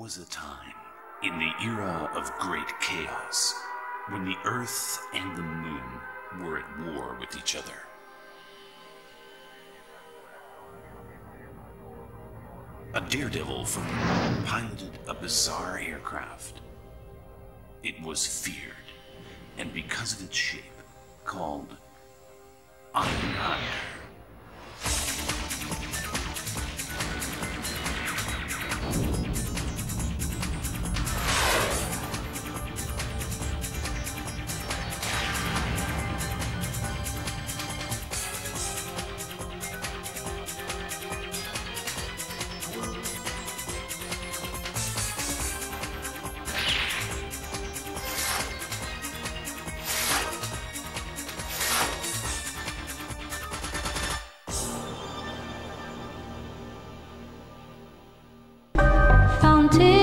was a time in the era of great chaos when the Earth and the Moon were at war with each other. A daredevil from the moon piloted a bizarre aircraft. It was feared, and because of its shape, called Einhander. Found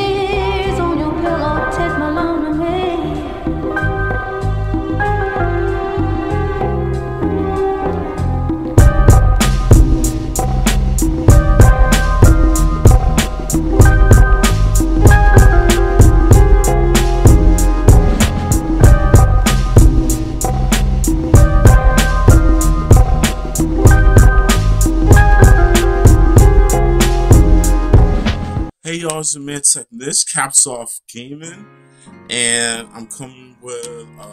Hey y'all, it's Man Tech. This Capps Off Gaming, and I'm coming with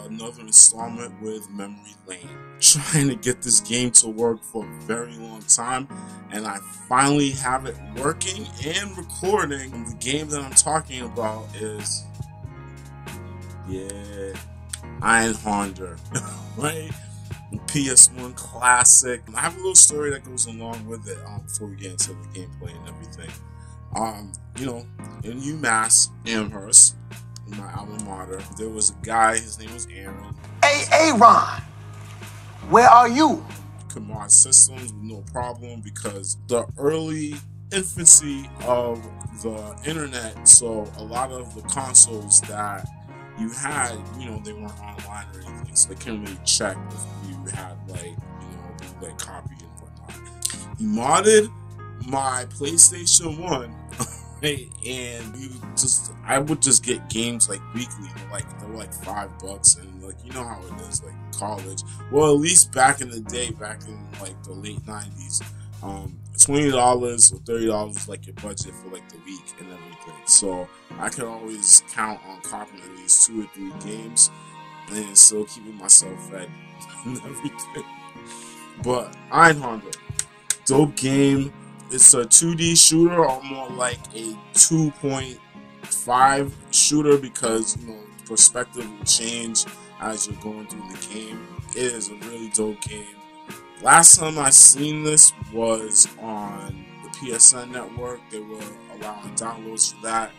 another installment with Memory Lane. Trying to get this game to work for a very long time, and I finally have it working and recording. And the game that I'm talking about is, yeah, Einhander, right? PS1 classic. I have a little story that goes along with it um, before we get into the gameplay and everything um, you know, in UMass Amherst, in my alma mater, there was a guy, his name was Aaron, Hey, Aaron, where are you? command systems with no problem because the early infancy of the internet, so a lot of the consoles that you had, you know, they weren't online or anything, so they couldn't really check if you had like, you know, like copy and whatnot. He modded my PlayStation 1 and you just I would just get games like weekly, like they were like five bucks, and like you know how it is, like college. Well, at least back in the day, back in like the late nineties, um, twenty dollars or thirty dollars was like your budget for like the week and everything. So I could always count on copying at least two or three games, and still keeping myself fed and everything. But Einhander, dope game. It's a 2D shooter or more like a 2.5 shooter because you know perspective will change as you're going through the game. It is a really dope game. Last time I seen this was on the PSN network. They were allowing downloads for that,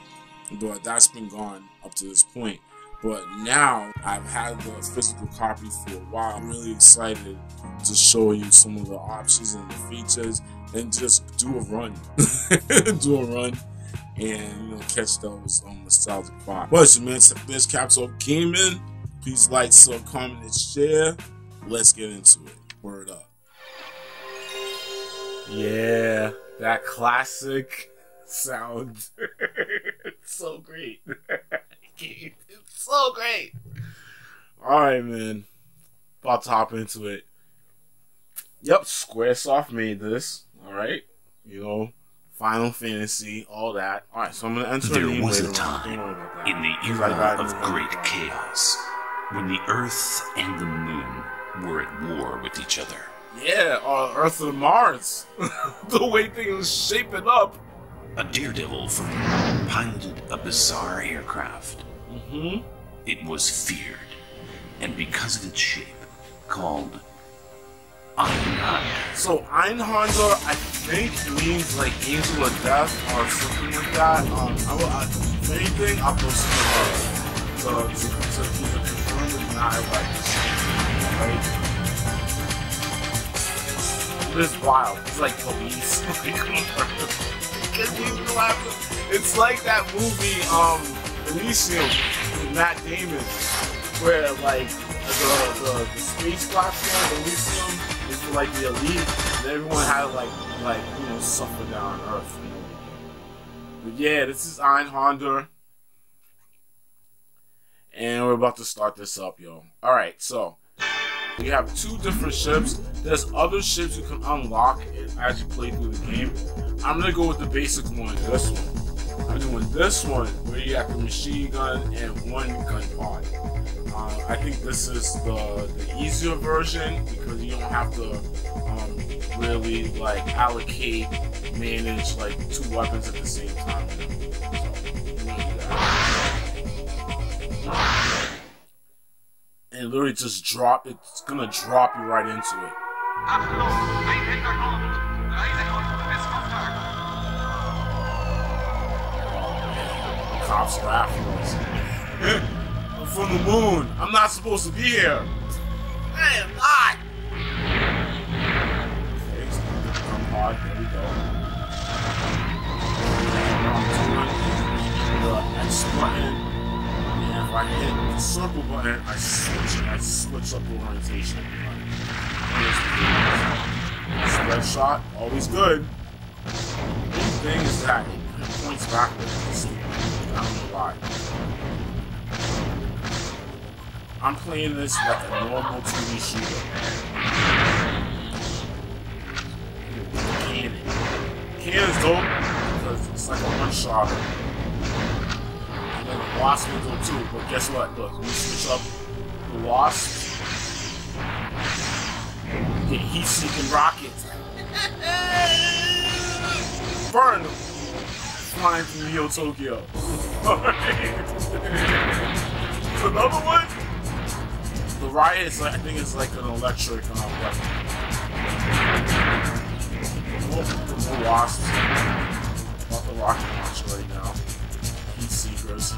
but that's been gone up to this point. But now I've had the physical copy for a while. I'm really excited to show you some of the options and the features and just do a run. do a run and you know catch those on um, nostalgic vibes. But it's your man Capps Off Gaming. Please like, sub, comment, and share. Let's get into it. Word up. Yeah, that classic sound. so great. It's so great. Alright, man. About to hop into it. Yep, Squaresoft made this. Alright. You know, Final Fantasy, all that. Alright, so I'm gonna enter There was a later on. Don't time worry about that. in the era of great mind. chaos when the Earth and the Moon were at war with each other. Yeah, uh, Earth and Mars. the way things was shaping up. A daredevil from the moon piloted a bizarre aircraft. Mm-hmm. It was feared, and because of its shape, called Einhander. So Einhorn, I think means like angel of death or something like that. Um, I will, I, if anything, I'll post it below. So to, to either confirm or deny I just said, right? It's wild. It's like police. Can't even laugh. It's like that movie, um, Elysium Matt Damon, where like the the, the space platform Elysium is for like the elite, and everyone had like like you know suffer down on Earth. But yeah, this is Ein Einhander. And we're about to start this up, yo. Alright, so we have two different ships. There's other ships you can unlock as you play through the game. I'm gonna go with the basic one, this one. I'm doing this one where you have a machine gun and one gun pod. Uh, I think this is the, the easier version because you don't have to um, really like allocate, manage like two weapons at the same time. And literally just drop it's gonna drop you right into it. Cops are after us. Hmm. I'm from the moon. I'm not supposed to be here. I am not. Okay, so come hard. There we go. X button. And if I hit the circle button, I switch it. I switch up the orientation. Spread shot, always good. The thing is that it points backwards. I don't know why. I'm playing this like a normal 2D shooter. Cannon. Cannon's dope because it's like a one-shot. And then the Wasp will go too, but guess what? Look, we switch up the Wasp. Get heat-seeking rockets. Burn them! Flying through Neo Tokyo. Another one? The riot is I think it's like an electric um, weapon. More wasps. About the rocket launcher right now. Heat seekers.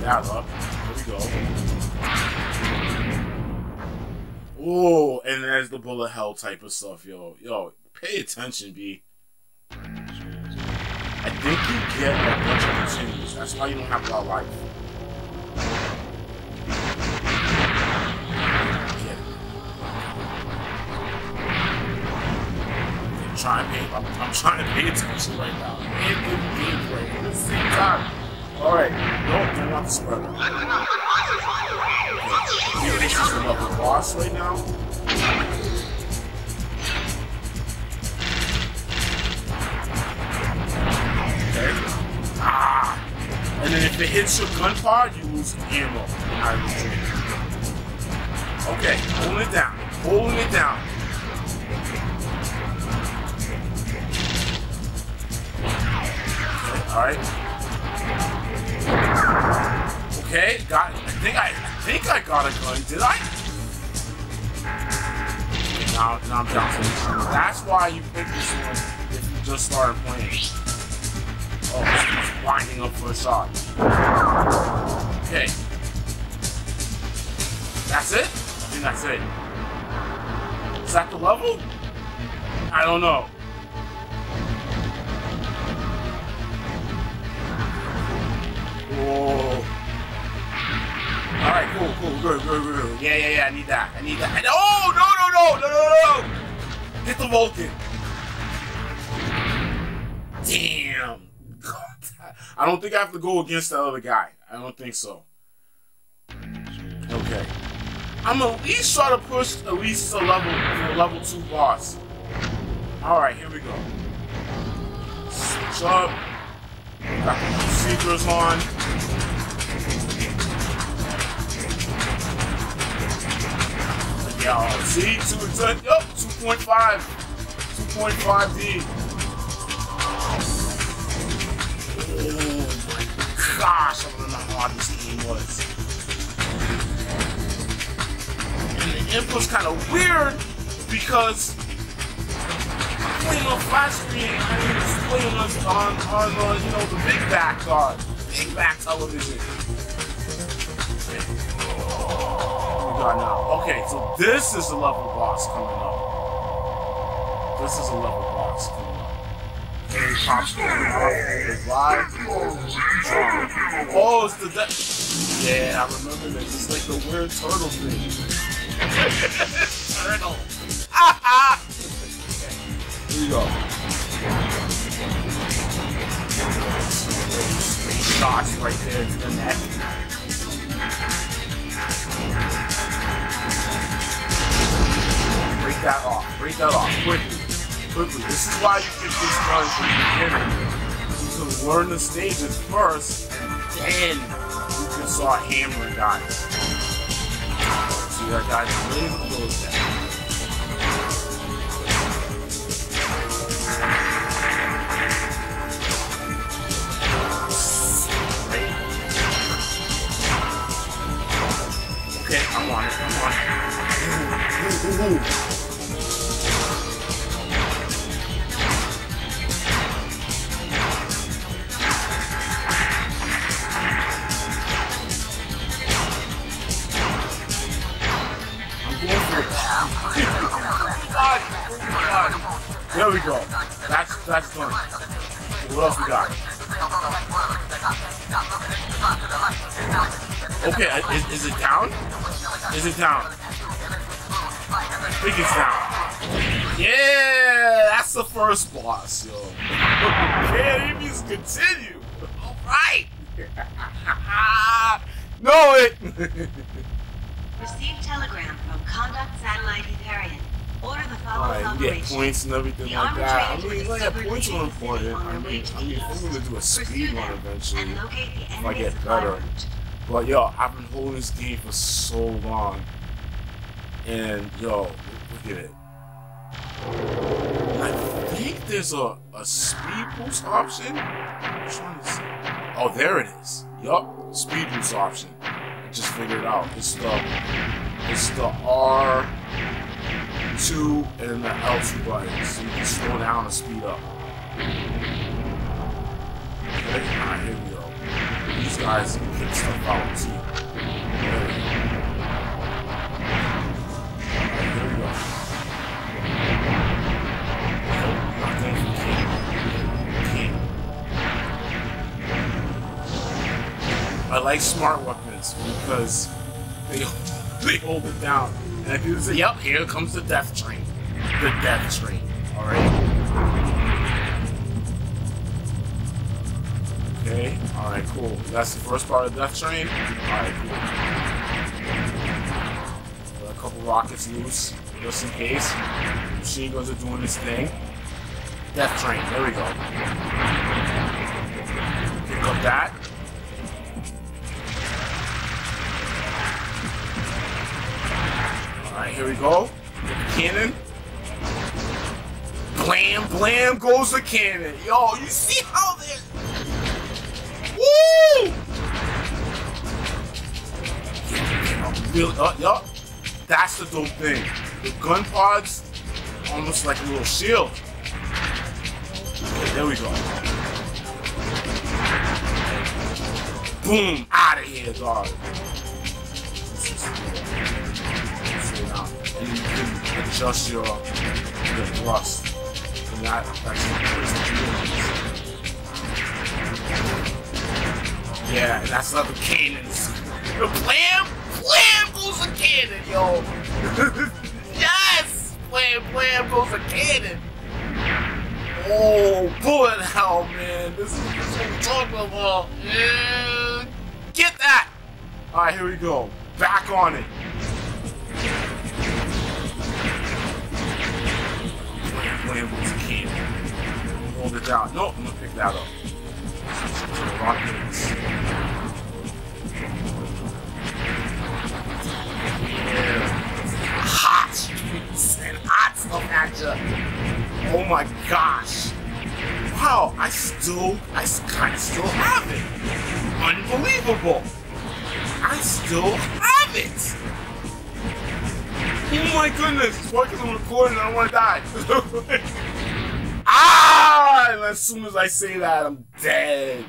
That up. There we go. Oh, and there's the bullet hell type of stuff, yo. Yo, pay attention, B. I think you get a bunch of continues. That's why you don't have a lot of life. I'm trying to pay, I'm, I'm trying to pay attention right now. And do gameplay at the same time. Alright, don't want the spreader. Okay, this is another boss right now. If it hits your gun pod, you lose ammo. I Okay, holding it down. Holding it down. Okay, alright. Okay, got it. I think I I think I got a gun, did I? Okay, now, now I'm to That's why you pick this one if you just started playing. Oh, winding up for a. Okay. That's it? I think that's it. Is that the level? I don't know. Whoa. Alright, cool, cool, good, good, good. Yeah, yeah, yeah, I need that. I need that. Oh, no, no, no, no, no, no! Hit the Vulcan. Damn. I don't think I have to go against that other guy. I don't think so. Okay. I'm at least try to push at least level to a level two boss. Alright, here we go. Switch up. Got the seekers on. Y'all, see? Two, yup, 2.5. 2.5D. gosh, I don't know how hard this game was. And the input's kind of weird because I'm playing on flat screen and I'm just playing on, on, on uh, you know, the big back card, big back television. Oh my god, now. Okay, so this is a level boss coming up. This is a level boss coming up. Oh, it's the de- Yeah, I remember this. It's like the weird turtle thing. turtle. Ah. Okay. we go. Shots right there to the net. Break that off. Break that off. Quickly. Quickly. This is why you get this done from the beginning. You can learn the stages first, and then you can start hammering guys. See that guy's really close down. Okay, I'm on it. I'm on it. Ooh, ooh, ooh. Okay, uh, is, is it down? Is it down? I think it's down. Yeah, that's the first boss, yo. Okay, it means continue. All right. know it. Received telegram from Conduct Satellite Hyperion. Order the following Alright, we get points and everything The like that. I mean, to like, points are important. I mean, I mean, I'm gonna do a speed run eventually, and locate the if I get better. route. But yo, I've been holding this game for so long, and yo, look at it. I think there's a, a speed boost option. Oh, there it is. Yup, speed boost option. I just figured it out. It's the it's the R two and the L two buttons, so you can slow down and speed up. I like smart weapons because they they hold it down. And I can say, yep, here comes the death train. The death train. Alright. Cool. That's the first part of death train. Alright, cool. Got a couple rockets loose, just in case. Machine guns are doing this thing. Death train, there we go. Pick up that. Alright, here we go. Cannon. Blam, blam goes the cannon. Yo, you see how they Really, uh, yup. That's the dope thing. The gun pods, almost like a little shield. Okay, there we go. Boom! Out of here, dog. And you can adjust your, your thrust. And that, that's Yeah, that's not the cannons. The blam, blam a cannon, yo. yes, blam goes a cannon. Oh, bullet hell, man. This is, this is what we're talking about. Yeah. Get that. All right, here we go. Back on it. Blam goes a cannon. Hold it down. Nope, I'm gonna pick that up. I still have it. Unbelievable. I still have it. Oh my goodness. It's working on recording and I want to die. ah! And as soon as I say that, I'm dead.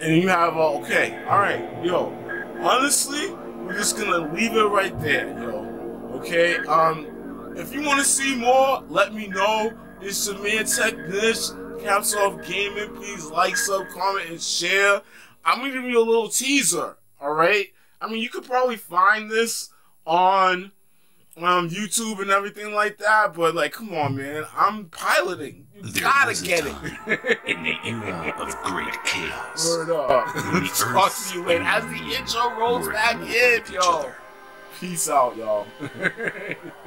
And you have, uh, okay, alright, yo. Honestly, we're just gonna leave it right there, yo. Okay, um, if you want to see more, let me know. It's Samir Tech Niche, Capps Off Gaming. Please like, sub, comment, and share. I'm gonna give you a little teaser, alright? I mean, you could probably find this on um, YouTube and everything like that. But like, come on, man, I'm piloting. You There gotta get it. in the era of great chaos. Word up. Talk to you later. As the intro rolls back in, yo. Peace out, y'all.